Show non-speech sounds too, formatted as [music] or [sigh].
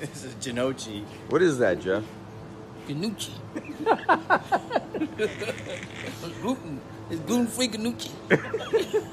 this is Genochi. What is that, Jeff? Ganucci. gluten. [laughs] It's gluten free Ganucci. [laughs]